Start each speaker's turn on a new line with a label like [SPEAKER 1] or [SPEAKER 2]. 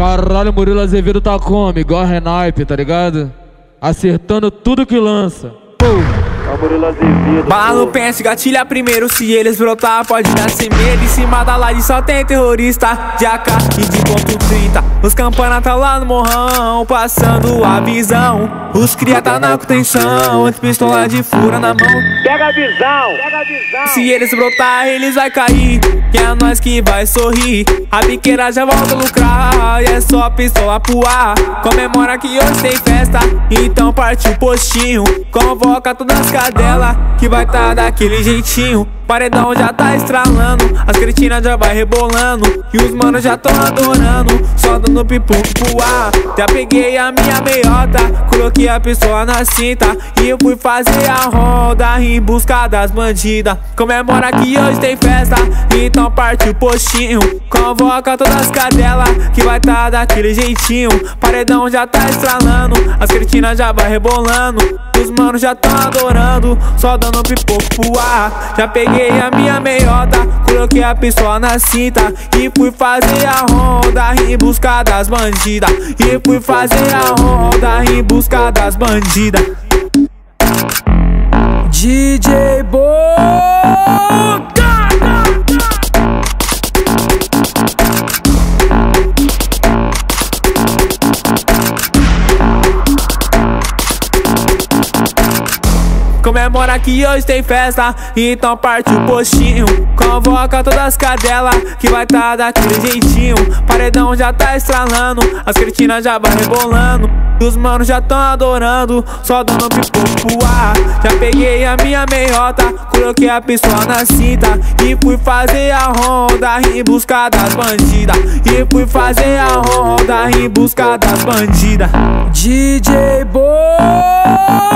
[SPEAKER 1] Caralho, Murilo Azevedo tá como? Igual a Renaipe, tá ligado? Acertando tudo que lança.
[SPEAKER 2] Bala pensa, gatilha primeiro. Se eles brotar, pode dar sem medo. Em cima da laje só tem terrorista De AK e de ponto 30 Os campana tá lá no morrão Passando a visão. Os cria tá na contenção pistola de fura na mão.
[SPEAKER 3] Pega a visão, pega a visão.
[SPEAKER 2] Se eles brotar, eles vai cair Que é nós que vai sorrir. A biqueira já volta a lucrar E é só pistola pro ar. Comemora que hoje tem festa Então parte o postinho. Convoca todas as que vai tá daquele jeitinho. Paredão já tá estralando, as cretinas já vai rebolando. E os manos já tão adorando, só dando pipoco pro ar. Já peguei a minha meiota, coloquei a pessoa na cinta. E eu fui fazer a roda em busca das bandidas. Comemora que hoje tem festa, então parte o postinho. Convoca todas as cadelas, que vai tá daquele jeitinho. Paredão já tá estralando, as cretinas já vai rebolando. Os manos já tão adorando, só dando pipoco pro ar. Já peguei a minha meiota, coloquei a pessoa na cinta e fui fazer a ronda em busca das bandidas. E fui fazer a ronda em busca das bandidas. Comemora que hoje tem festa, então parte o postinho. Convoca todas as cadelas, que vai tá daquele jeitinho. Paredão já tá estralando, as cretinas já vai rebolando. Os manos já tão adorando, só dando pipoco pro ar. Já peguei a minha meiota, coloquei a pessoa na cinta. E fui fazer a ronda em busca das bandidas. E fui fazer a ronda em busca das bandidas. DJ Boca!